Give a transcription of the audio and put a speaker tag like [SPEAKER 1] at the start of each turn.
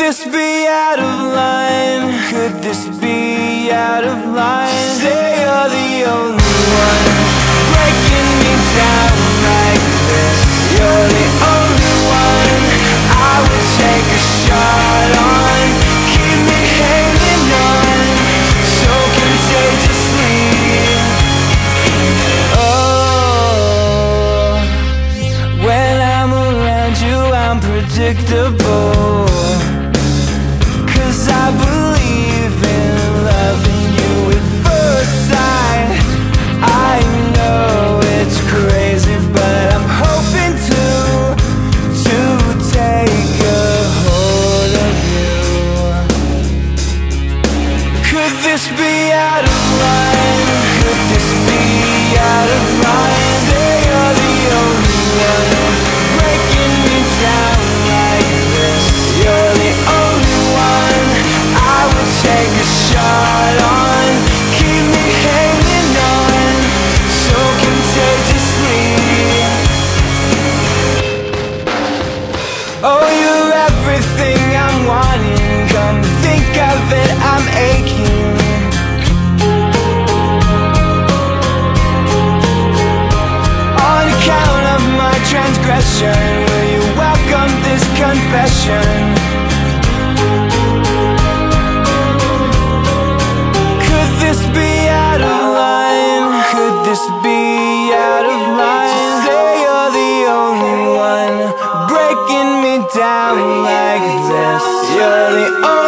[SPEAKER 1] this be out of line? Could this be out of line? Say you're the only one breaking me down like this. You're the only one I would take a shot on. Keep me hanging on, so contagiously. Oh, when I'm around you, I'm predictable. everything I'm wanting Come think of it, I'm aching On account of my transgression Will you welcome this confession? Could this be out of line? Could this be down like this. You're the only